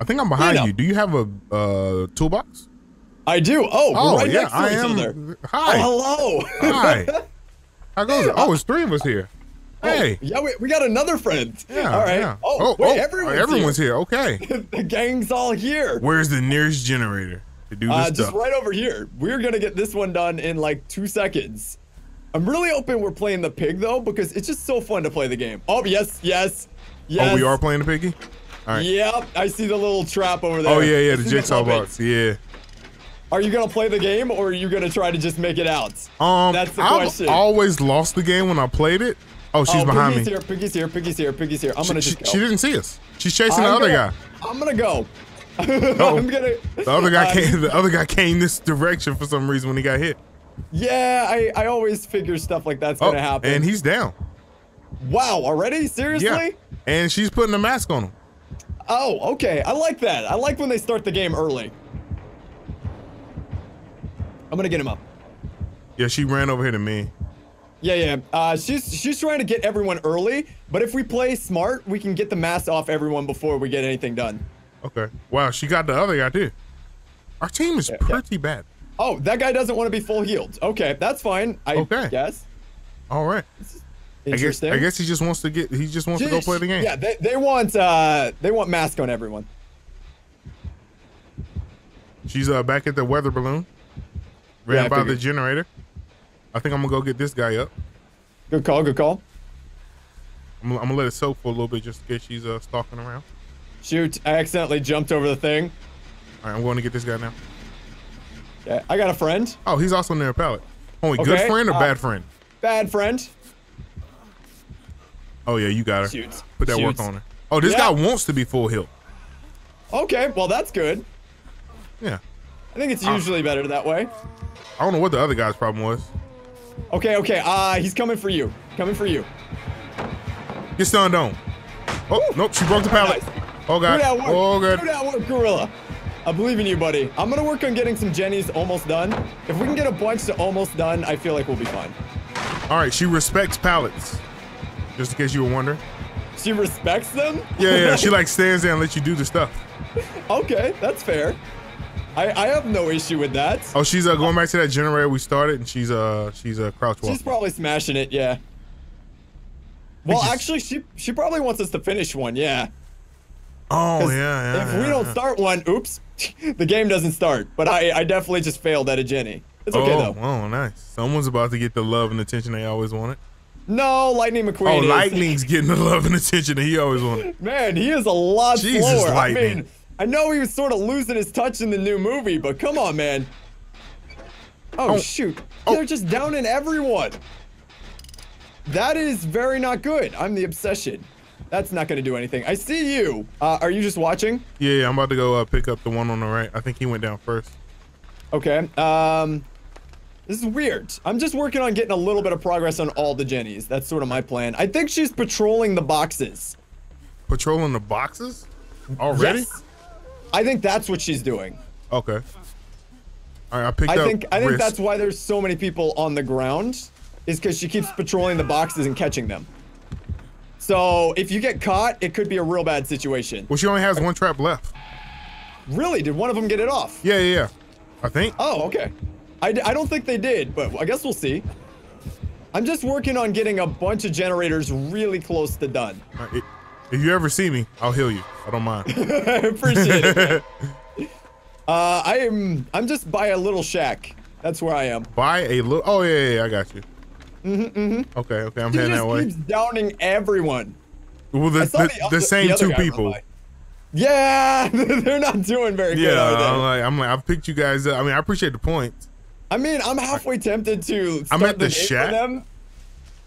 I think I'm behind know. you. Do you have a uh, toolbox? I do. Oh, Oh, right yeah, I am-. Hi. Oh, hello. Hi. How goes it? Oh, it's three of us here. Hey. Yeah, we, we got another friend. Yeah. All right. yeah. Oh, wait, everyone's, everyone's here. here. Okay. the gang's all here. Where's the nearest generator to do this Uh, stuff? just right over here. We're gonna get this one done in like two seconds. I'm really hoping we're playing the pig though, because it's just so fun to play the game. Oh yes, yes, yes. Oh, we are playing the piggy. Right. Yep, I see the little trap over there. Oh yeah, yeah, the jigsaw box. Yeah. Are you gonna play the game or are you gonna try to just make it out? Um, That's the I've question. always lost the game when I played it. Oh, she's oh, behind me. here, piggy's here, piggy's here, piggy's here. I'm gonna she, just go. she didn't see us. She's chasing I'm the other gonna- guy. I'm gonna go. Oh, I'm gonna. The other guy uh, came. The other guy came this direction for some reason when he got hit. Yeah, I, I always figure stuff like that's Oh, gonna happen. and he's down. wow, already? Seriously? Yeah. And she's putting a mask on him. Oh, okay. I like that. I like when they start the game early. I'm gonna get him up. Yeah, she ran over here to me. Yeah, yeah. Uh, she's she's trying to get everyone early, but if we play smart, we can get the mask off everyone before we get anything done. Okay. Wow, she got the other guy too. Our team is pretty bad. Oh, that guy doesn't want to be full healed. Okay, that's fine. I Okay. guess. All right. I guess, I guess he just wants to get. He just wants to go play the game. Yeah, they, they want uh they want mask on everyone. She's uh back at the weather balloon. Ran Yeah, by the generator. I think I'm gonna go get this guy up. Good call. Good call. I'm, gonna- I'm gonna let it soak for a little bit just in case she's uh stalking around. Shoot! I accidentally jumped over the thing. All right, I'm going to get this guy now. Yeah, I got a friend. Oh, he's also near a pallet. Only good friend or uh, bad friend? Bad friend. Oh yeah, you got her. Shoots. Put that work on her. Oh, this Yeah. guy wants to be full healed. Okay, well that's good. Yeah. I think Uh, it's usually better that way. I don't know what the other guy's problem was. Okay, okay. Uh, he's coming for you. Coming for you. Get stunned on. Oh, nope, she broke the pallet. Oh Do that god. work. Oh Do god. that work, Gorilla. I believe in you, buddy. I'm gonna work on getting some Jennies almost done. If we can get a bunch to almost done, I feel like we'll be fine. All right, she respects pallets. Just in case you were wondering. She respects them? Yeah, yeah. She like stands there and lets you do the stuff. okay, that's fair. I, I have no issue with that. Oh, she's uh, going back to that generator we started, and she's uh she's uh crouch walking. She's probably smashing it, yeah. Well, actually, she she probably wants us to finish one, yeah. Oh yeah, yeah. If yeah, we don't start one, oops, the game doesn't start. But I I definitely just failed at a Jenny. It's okay oh, though. Oh, nice. Someone's about to get the love and attention they always wanted. No, Lightning McQueen. oh, is- Lightning's getting the love and attention that he always wanted. Man, he is a lot Jesus, slower. Lightning. I mean, I know he was sort of losing his touch in the new movie, but come on, man. Oh, Oh. shoot. They're just downing everyone. That is very not good. I'm the obsession. That's not going to do anything. I see you. Uh, are you just watching? Yeah, yeah, I'm about to go uh, pick up the one on the right. I think he went down first. Okay. Um, this is weird. I'm just working on getting a little bit of progress on all the Jennies. That's sort of my plan. I think she's patrolling the boxes. Patrolling the boxes? Already? Yes. I think that's what she's doing. Okay. All right, I picked I up. think I think wrist. that's why there's so many people on the ground, is because she keeps patrolling the boxes and catching them. So if you get caught, it could be a real bad situation. Well, she only has one trap left. Really? Did one of them get it off? Yeah, yeah, yeah. I think. Oh, okay. I, I don't think they did, but I guess we'll see. I'm just working on getting a bunch of generators really close to done. Uh, if you ever see me, I'll heal you. I don't mind. I appreciate it. Uh, I am I'm just by a little shack. That's where I am. Buy a little. Oh yeah, yeah, yeah, I got you. Mm-hmm, mm-hmm. Okay, okay, I'm He heading that way. keeps downing everyone. Well, the the, the the, same the two people. Yeah, they're not doing very good, Yeah. I'm like, I'm like, I picked you guys up. I mean, I appreciate the points. I mean, I'm halfway tempted to I'm at the shack. them.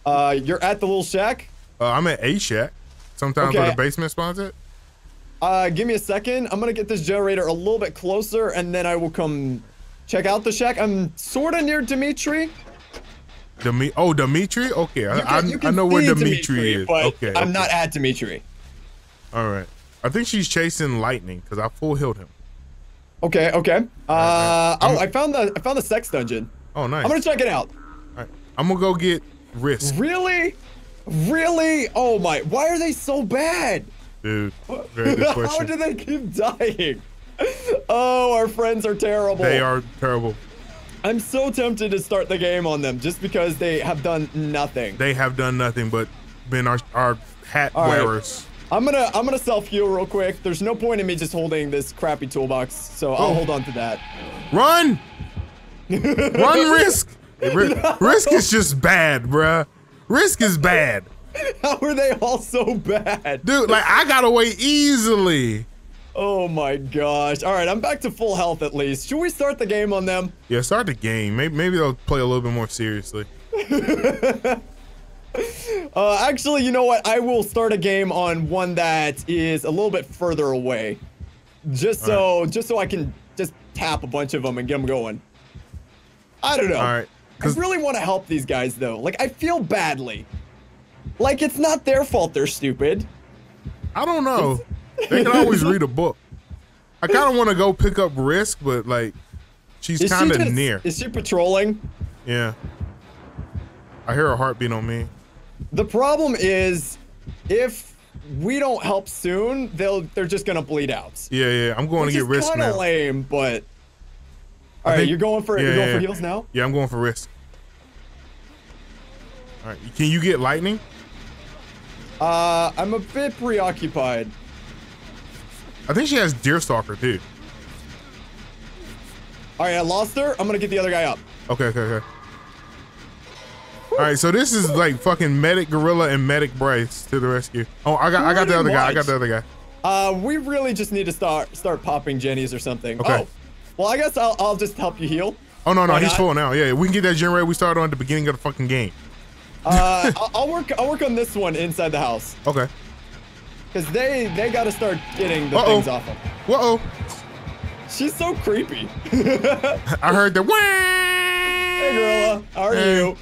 Uh, you're at the little shack. Uh, I'm at A Shack. Sometimes where Okay. the basement spawns at. Uh, give me a second. I'm gonna get this generator a little bit closer, and then I will come check out the shack. I'm sort of near Dimitri. Demi- oh, Dimitri. Okay, I, I, can- you I know where see Dimitri, is. Okay, I'm okay. not at Dimitri. All right. I think she's chasing lightning because I full healed him. Okay, okay. Uh, I'm- oh, I found the I found the sex dungeon. Oh, nice. I'm gonna check it out. All right. I'm gonna go get risk. Really? Really? Oh my! Why are they so bad? Dude, very good How do they keep dying? Oh, our friends are terrible. They are terrible. I'm so tempted to start the game on them just because they have done nothing. They have done nothing but been our our hat All right. I'm gonna I'm gonna self heal real quick. There's no point in me just holding this crappy toolbox, so I'll Oh. hold on to that. Run! Run, Risk! Ri- Risk is just bad, bruh. Risk is bad. How are they all so bad? Dude, like, I got away easily. Oh my gosh. All right, I'm back to full health at least. Should we start the game on them? Yeah, start the game. Maybe, maybe they'll play a little bit more seriously. Uh, actually, you know what? I will start a game on one that is a little bit further away, just so just so I can just tap a bunch of them and get them going. I don't know. All right. I really want to help these guys though. Like I feel badly. Like it's not their fault they're stupid. I don't know. They can always read a book. I kind of want to go pick up Risk, but like, she's kind of just- near. Is she patrolling? Yeah. I hear a heartbeat on me. The problem is, if we don't help soon, they'll they're just gonna bleed out. Yeah, yeah. I'm going Which to get Risk now. lame, but. All right, think- you're going for yeah, you're going yeah. for heals now. Yeah, I'm going for Risk. All right. Can you get lightning? Uh, I'm a bit preoccupied. I think she has Deerstalker too. All right, I lost her. I'm gonna get the other guy up. Okay, okay, okay. All right, so this is like fucking medic gorilla and medic Bryce to the rescue. Oh, I got, I got the other guy. I got the other guy. Uh, we really just need to start start popping jennies or something. Okay. Oh, well, I guess I'll I'll just help you heal. Oh no, no, Why he's not? full now. Yeah, we can get that generator we started on at the beginning of the fucking game. Uh, I'll, I'll work I'll work on this one inside the house Okay. because they they got to start getting the Uh-oh. things off them. Whoa, -oh. She's so creepy. I heard the. Hey, gorilla, how are Hey. you?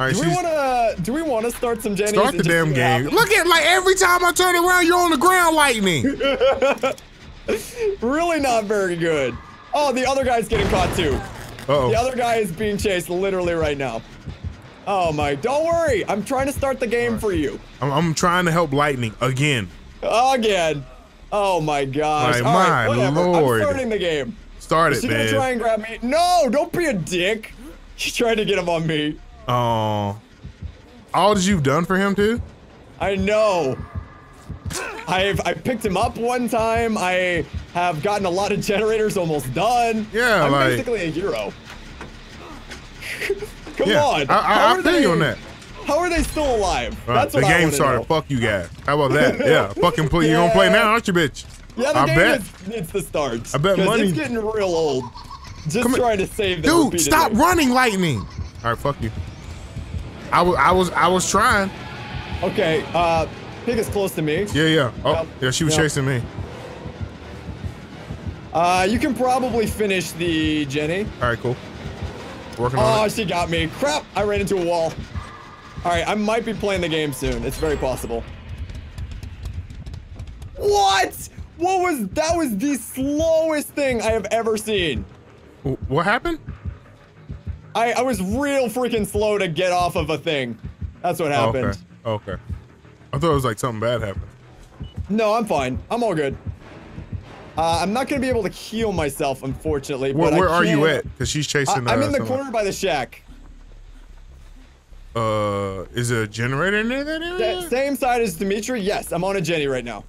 Right, Do we want to do we want to start some jennies? start the damn game. happens? Look at like every time I turn around, you're on the ground, lightning. Really not very good. Oh, the other guy's getting caught too. Uh The oh. other guy is being chased literally right now. Oh my, don't worry. I'm trying to start the game for you. I'm, I'm trying to help lightning again. Again. Oh my gosh. My- All right, my lord. I'm starting the game. Start Is it, she gonna try and grab me? No, don't be a dick. She's trying to get him on me. Oh. All that you've done for him too? I know. I've I picked him up one time. I have gotten a lot of generators almost done. Yeah, I'm like- basically a hero. Come Yeah. on. I, I, I are feel they- you on that. How are they still alive? Right, That's the game started. know. Fuck you guys. How about that? Yeah, fucking play. You gonna play now, aren't you, bitch? Yeah, the I game bet. is, needs to start. I bet money- It's getting real old. Just Come trying to save. Dude, stop running, lightning. All right, fuck you. I was, I was, I was trying. Okay, uh, pig is close to me. Yeah, yeah. Oh, Yep. yeah. She was Yep. chasing me. Uh, you can probably finish the Jenny. All right, cool. Working Oh, on it. she got me. Crap, I ran into a wall. All right, I might be playing the game soon. It's very possible. What? What was that? Was the slowest thing I have ever seen. What happened? I, I was real freaking slow to get off of a thing. That's what Oh, happened. okay. Okay. I thought it was like something bad happened. No, I'm fine. I'm all good. Uh, I'm not gonna be able to heal myself, unfortunately. Where, I are you at? Because she's I, chasing. I'm uh, in the someone. corner by the shack. Uh, is there a generator near that area? Sa- Same side as Dimitri. Yes, I'm on a Jenny right now.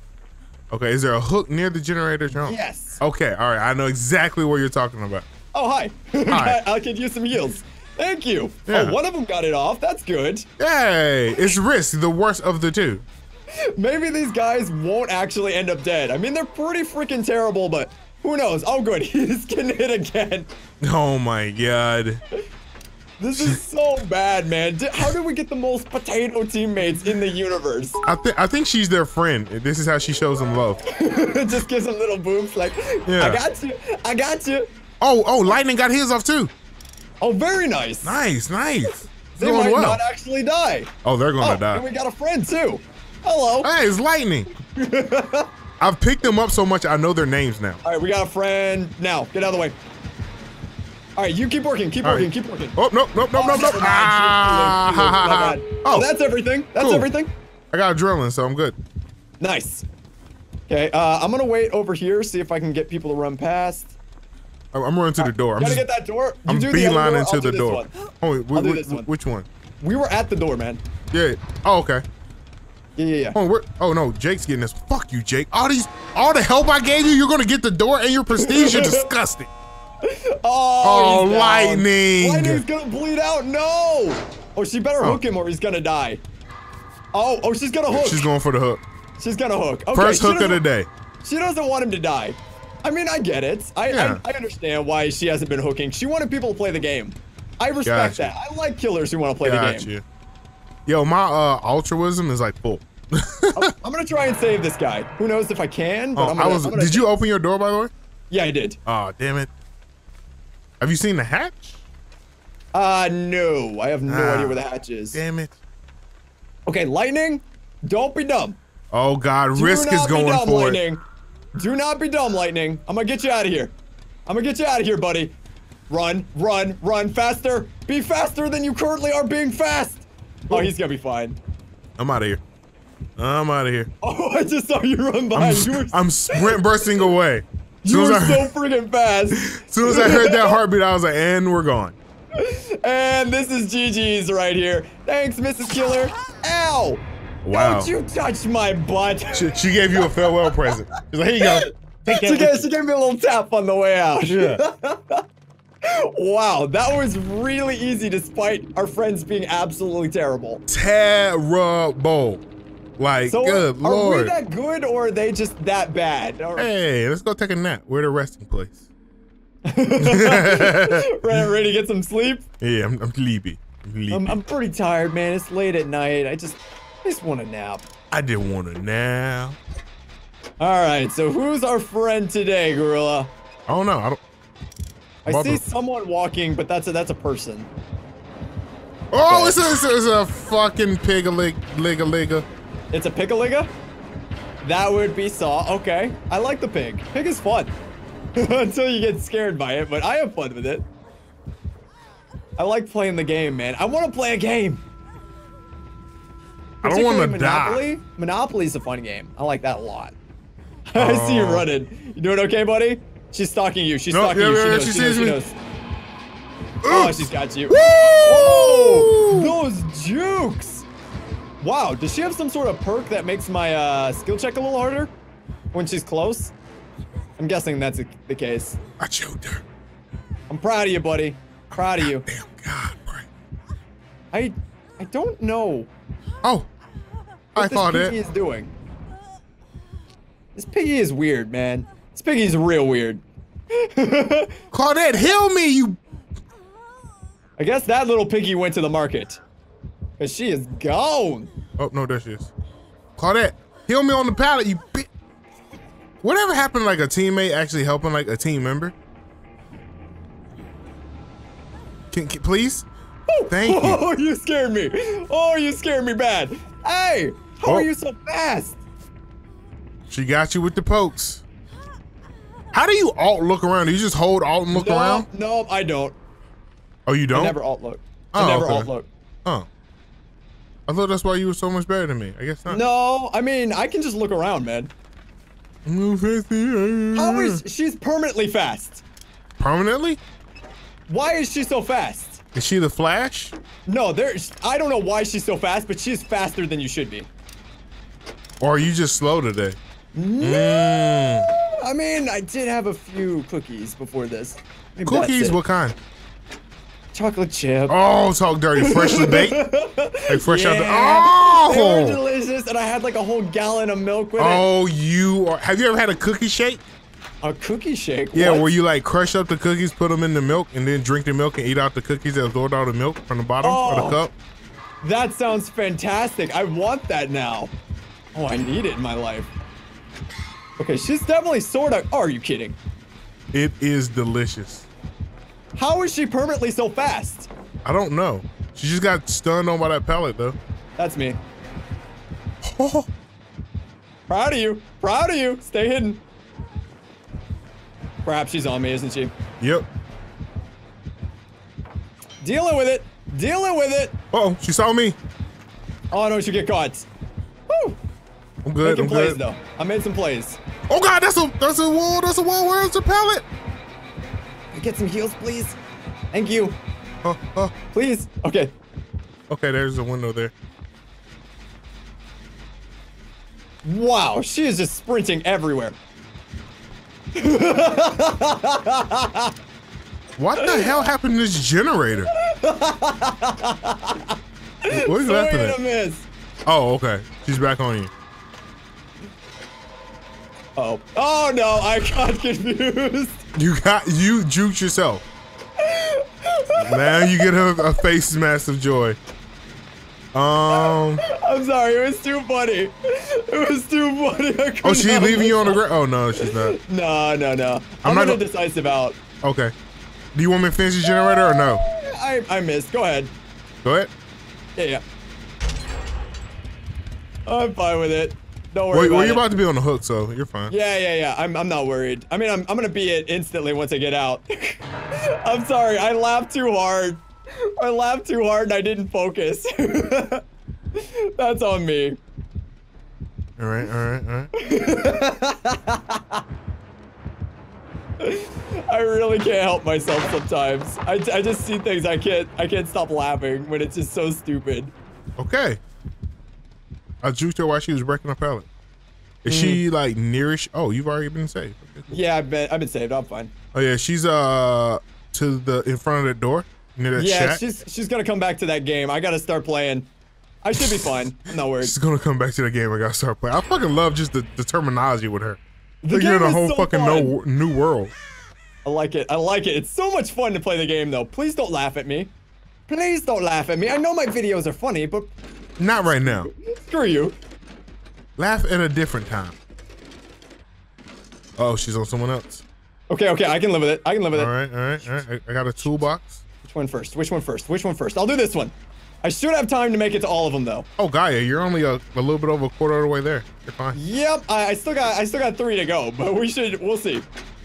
Okay, is there a hook near the generator? John? Yes. Okay, all right. I know exactly what you're talking about. Oh, hi. Hi. I could use some heals. Thank you. Oh, yeah. Oh, one of them got it off. That's good. Hey, it's Risk, the worst of the two. Maybe these guys won't actually end up dead. I mean, they're pretty freaking terrible, but who knows? Oh, good. He's getting hit again. Oh my god. This is so bad, man. How did we get the most potato teammates in the universe? I think I think she's their friend. This is how she shows them love. Just gives them little boobs like, Yeah. I got you. I got you. Oh, oh, Lightning got his off too. Oh, very nice. Nice, nice. They going might well. not actually die. Oh, they're gonna Oh, and we got a friend too. Hello. Hey, it's Lightning. I've picked them up so much I know their names now. All right, we got a friend. Now, get out of the way. All right, you keep working, keep All working, right. keep working. Oh, nope, nope, nope, Oh, nope, nope. Ah, She- she lives, she lives. My ha, ha, bad. Oh, that's everything. That's cool. everything. I got adrenaline, so I'm good. Nice. Okay, uh, I'm gonna wait over here, see if I can get people to run past. I'm running to the door. I'm Gotta just, get that door. You I'm beelining door, to the door. Oh, wait, I'll do wh- this wh- one. which one? We were at the door, man. Yeah. Oh, okay. Yeah, yeah, yeah. Oh, oh no, Jake's getting this. Fuck you, Jake. All these, all the help I gave you, you're gonna get the door and your prestige. You're disgusting. Oh, Oh, lightning. Lightning's gonna bleed out. No. Oh, she better Oh. hook him or he's gonna die. Oh, oh, she's gonna hook. She's going for the hook. She's gonna hook. Okay, First hook of the day. She doesn't want him to die. I mean, I get it. I, Yeah. I I understand why she hasn't been hooking. She wanted people to play the game. I respect Gotcha. that. I like killers who want to play the Got game. you. Yo, my uh altruism is like full. I'm, I'm gonna try and save this guy. Who knows if I can? But Oh, I'm gonna, was. I'm gonna Did you open your door by the way? Yeah, I did. Oh, damn it. Have you seen the hatch? Uh, no. I have no Ah. idea where the hatch is. Damn it. Okay, lightning. Don't be dumb. Oh God, Do Risk is going dumb, for it. Do not be dumb, lightning. I'm gonna get you out of here. I'm gonna get you out of here, buddy. Run, run, run faster. Be faster than you currently are being fast. Oh, he's gonna be fine. I'm out of here. I'm out of here. Oh, I just saw you run I'm, by. You were, I'm sprint bursting away. you were I, so freaking fast. As soon as I heard that heartbeat, I was like, and we're gone. And this is GG's right here. Thanks, Mrs. Killer. Ow! Wow. Don't you touch my butt. She, she gave you a farewell present. She's like, here you go. Take that She gave, she gave me a little tap on the way out. Yeah. wow, that was really easy despite our friends being absolutely terrible. Terrible. Like, So good are lord. we that good or are they just that bad? Hey, let's go take a nap. We're at a resting place. ready, ready to get some sleep? Yeah, I'm, I'm sleepy. I'm. I'm, I'm pretty tired, man. It's late at night. I just, just want a nap. I didn't want a nap. All right, so who's our friend today, Gorilla? I don't know. I don't. I Mother- see someone walking, but that's a that's a person. Oh, it's a, it's a, it's a fucking pig a lig lig a ligga. It's a pickaliga? That would be Saw. Okay. I like the pig. Pig is fun. Until you get scared by it, but I have fun with it. I like playing the game, man. I want to play a game. I don't want to die. Monopoly. Monopoly's a fun game. I like that a lot. I see you Oh. running. You doing okay, buddy? She's stalking you. She's No, stalking yeah, you. She yeah, knows. she She, knows. She knows. Oh, she's got you. Oh, those jukes. Wow, does she have some sort of perk that makes my uh, skill check a little harder when she's close? I'm guessing that's the- the case. I choked her. I'm proud of you, buddy. Proud of you. Damn God, bro. I I don't know Oh, I what this thought piggy it. is doing. This piggy is weird, man. This piggy's real weird. Claudette, heal me, you. I guess that little piggy went to the market. Cause she is gone. Oh no, there she is. Claudette, heal me on the pallet, you bitch. Whatever happened to like a teammate actually helping like a team member? Can, can please? Thank you. Oh, you scared me. Oh, you scared me bad. Hey, how Oh. are you so fast? She got you with the pokes. How do you alt look around? Do you just hold alt and look no, around? no, I don't. Oh, you don't? never alt look. Oh, I never okay. alt look. Oh. I thought that's why you were so much better than me. I guess not. No, I mean I can just look around, man. How is she's permanently fast? Permanently? Why is she so fast? Is she the Flash? No, there's I don't know why she's so fast, but she's faster than you should be. Or are you just slow today? Mm. I mean, I did have a few cookies before this. Maybe Cookies? What kind? Chocolate chip. Oh, talk dirty. Freshly baked? Like fresh out the. Yeah. They were Oh! delicious, and I had like a whole gallon of milk with it Oh, you are. Have you ever had a cookie shake? A cookie shake. Yeah, what? where you like crush up the cookies, put them in the milk, and then drink the milk and eat out the cookies that absorbed all the milk from the bottom of Oh. the cup. That sounds fantastic. I want that now. Oh, I need it in my life. Okay, she's definitely sort of. Oh, are you kidding? It is delicious. How is she permanently so fast? I don't know. She just got stunned on by that pallet though. That's me. Proud of you. Proud of you. Stay hidden. Perhaps she's on me, isn't she? Yep. Dealing with it. Dealing with it. Uh oh, she saw me. Oh no, she get caught. Woo. I'm good. Making I'm plays good. though. I made some plays. Oh god, that's a that's a wall. That's a wall. Where's the pallet? Get some heals, please. Thank you. Oh, oh. Please. Okay. Okay, there's a window there. Wow, she is just sprinting everywhere. What the hell happened to this generator? what is Swing happening? and a miss. Oh, okay. She's back on you. Oh. Oh no, I got confused. You got you juked yourself. now you get a, a face mask of joy. Um. I'm sorry, it was too funny. It was too funny. Oh, she leaving you on the ground? Oh no, she's not. No, no, no. I'm, I'm not gonna go- decisive out. Okay. Do you want me to finish the generator or no? I I missed. Go ahead. Go ahead. Yeah, yeah. I'm fine with it. Don't worry Well, about well, you're it. about to be on the hook, so you're fine. Yeah, yeah, yeah. I'm, I'm not worried. I mean, I'm, I'm gonna be it instantly once I get out. I'm sorry. I laughed too hard. I laughed too hard and I didn't focus. That's on me. All right, all right, all right. I really can't help myself sometimes. I, I just see things I can't I can't stop laughing when it's just so stupid. Okay. I juked her while she was breaking her pallet. Is she Mm-hmm. like nearish? Oh, you've already been saved. Okay, cool. Yeah, I've been I've been saved. I'm fine. Oh yeah, she's uh to the in front of the door Yeah, shack. she's she's gonna come back to that game. I gotta start playing. I should be fine. I'm not worried. She's gonna come back to the game. I gotta start playing. I fucking love just the, the terminology with her. The like you're in a whole so fucking no, new world. I like it. I like it. It's so much fun to play the game, though. Please don't laugh at me. Please don't laugh at me. I know my videos are funny, but Not right now. screw you. Laugh at a different time. Oh, she's on someone else. Okay, okay, I can live with it. I can live with All it. right, all right, all right. I, I got a toolbox. Which one first? Which one first? Which one first? I'll do this one. I should have time to make it to all of them, though. Oh, Gaia, you're only a, a little bit over a quarter of the way there. You're fine. Yep, I, I still got I still got three to go, but we should we'll see.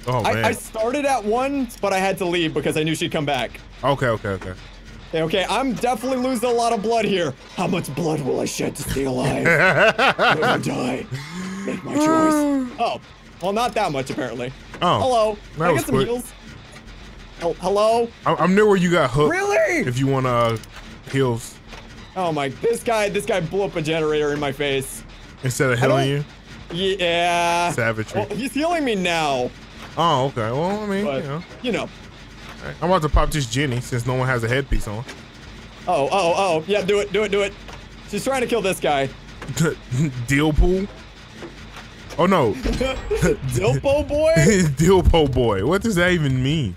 Oh man. I, I started at one, but I had to leave because I knew she'd come back. okay, okay, okay. Okay, okay, I'm definitely losing a lot of blood here. How much blood will I shed to stay alive? Live or die. Make my choice. Oh, well, not that much apparently. Oh, Hello. that I get some quick. heals? Hel- Hello? I'm, I'm near where you got hooked. Really? If you want uh heals Oh my, this guy, this guy blew up a generator in my face. instead of healing you. Yeah. Savagery. Well, he's healing me now, Oh, okay. Well, I mean, but you know, you know. Alright, I'm about to pop this Jenny since no one has a headpiece on. Oh, oh, oh, yeah, do it, do it, do it. She's trying to kill this guy. Deal pool. Oh no, Dilpo boy? Dilpo boy. What does that even mean?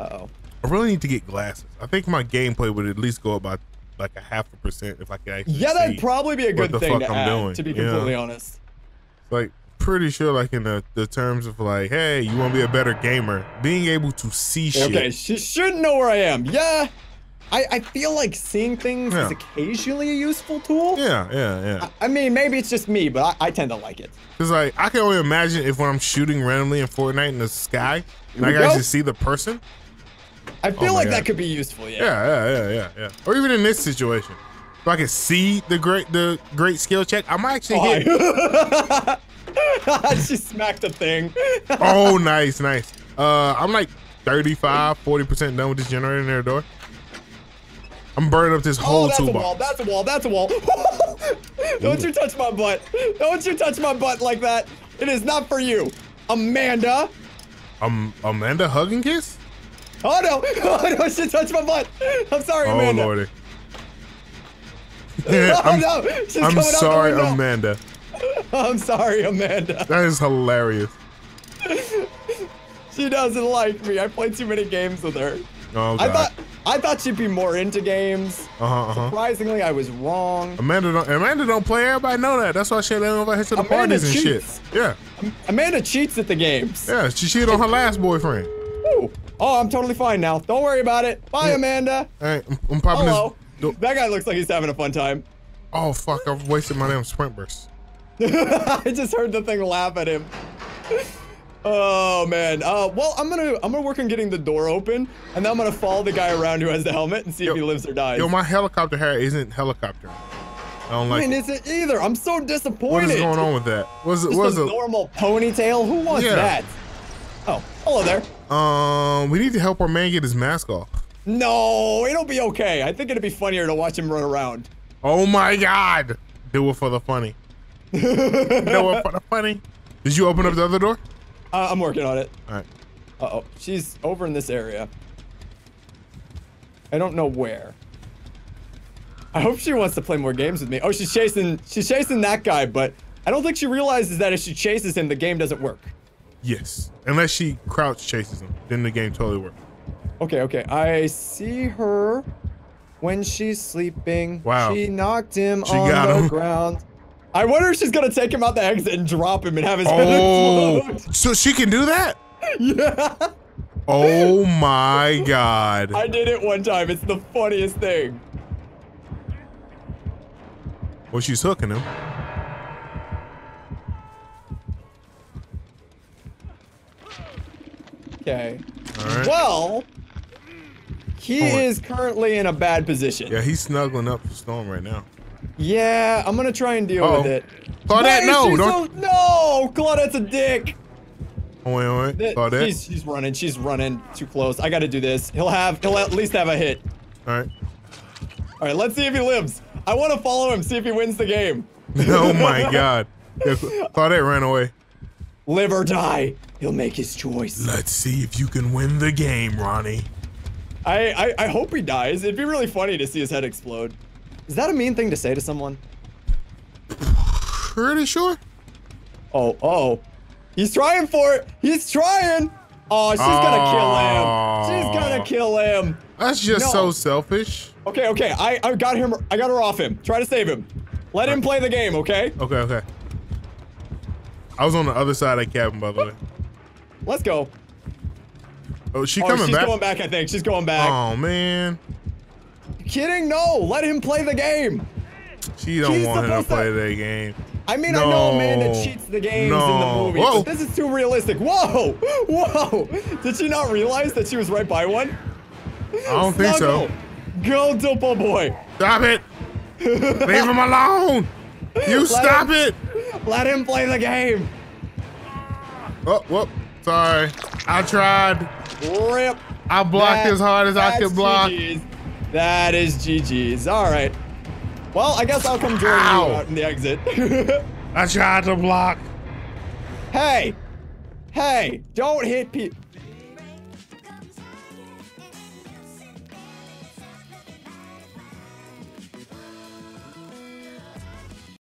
Uh-oh. I really need to get glasses. I think my gameplay would at least go up by like a half a percent if I could actually Yeah, that'd probably be a good thing to I'm add, doing. to be Yeah. completely honest. like pretty sure like in the, the terms of like hey you want to be a better gamer being able to see shit Okay, she shouldn't know where I am. Yeah, I, I feel like seeing things is occasionally a useful tool. yeah yeah yeah I mean, maybe it's just me, but I, I tend to like it. because like i can only imagine if when i'm shooting randomly in fortnite in the sky and i can actually see the person I feel Oh like God. that could be useful, yeah. yeah yeah yeah yeah yeah or even in this situation if i can see the great the great skill check i might actually hit Oh, she smacked a thing. oh nice nice uh i'm like 35 40 percent done with this generator near the door i'm burning up this Oh, whole that's a toolbox wall. That's a wall. That's a wall. Don't you touch my butt. Don't you touch my butt like that. It is not for you. Amanda. um amanda hugging kiss Oh no. Oh no, she touched my butt. I'm sorry, oh Amanda. lordy Oh I'm, no. She's I'm coming out the sorry window. amanda I'm sorry, Amanda. that is hilarious She doesn't like me. I played too many games with her. oh god I thought I thought she'd be more into games. uh-huh uh-huh Surprisingly, I was wrong. Amanda don't Amanda don't play. Everybody know that. That's why she don't invite her to the Amanda parties and cheats. shit. Yeah, Amanda cheats at the games. yeah. She cheated on her last boyfriend. Ooh. Oh, I'm totally fine now. Don't worry about it. Bye, Yeah. Amanda. All right, I'm, I'm popping Hello. this. That guy looks like he's having a fun time. Oh fuck! I've wasted my damn sprint burst. I just heard the thing laugh at him. Oh man. Uh, well, I'm gonna I'm gonna work on getting the door open, and then I'm gonna follow the guy around who has the helmet and see Yo- if he lives or dies. Yo, my helicopter hair isn't helicopter. I don't like. I mean, it. is it either? I'm so disappointed. What is going on with that? What's it? What's a normal ponytail? Who wants Yeah. that? Oh, hello there. Um, we need to help our man get his mask off. No, it'll be okay. I think it'd be funnier to watch him run around. Oh my God! Do it for the funny. Do it for the funny. Did you open up the other door? Uh, I'm working on it. All right. Uh oh, she's over in this area. I don't know where. I hope she wants to play more games with me. Oh, she's chasing. She's chasing that guy, but I don't think she realizes that if she chases him, the game doesn't work. Yes. Unless she crouch chases him, then the game totally works. Okay, okay. I see her when she's sleeping. Wow. She knocked him She on the him. ground. I wonder if she's gonna take him out the exit and drop him and have his head Oh, explode. so she can do that? yeah. Oh my God! I did it one time. It's the funniest thing. Well, she's hooking him. Okay. All right. Well, he is currently in a bad position. Yeah, he's snuggling up to Storm right now. Yeah, I'm gonna try and deal Uh-oh. with it. Claudette, no, don't- so- no, Claudette's a dick. Oh wait, wait, Claudette. She's, she's running. She's running too close. I gotta do this. He'll have. He'll at least have a hit. All right. All right, let's see if he lives. I want to follow him. See if he wins the game. Oh my God! Yeah, Claudette ran away. Live or die. He'll make his choice. Let's see if you can win the game, Ronnie. I, I I hope he dies. It'd be really funny to see his head explode. Is that a mean thing to say to someone? Pretty sure. Oh, oh. He's trying for it. He's trying. Oh, she's gonna kill him. She's gonna kill him. That's just No. so selfish. Okay, okay. I, I got him. I got her off him. Try to save him. Let him play the game, okay? Okay, okay. I was on the other side of the cabin, by the way. Let's go. Oh, she oh, coming she's back? She's going back, I think. She's going back. Oh man, Kidding? No. Let him play the game. she don't She's want him to play that game. I mean, I know a man that cheats the games in the No. movie, Whoa. but this is too realistic. Whoa! Whoa! Did she not realize that she was right by one? I don't think so. Go, Dopo boy. Stop it! Leave him alone! You stop it! Let him play the game. Oh, whoop. Sorry. I tried. Rip. I blocked That- as hard as I could block. GG's. That is GG's. All right. Well, I guess I'll come join Ow. you out in the exit. I tried to block. hey, hey, don't hit people.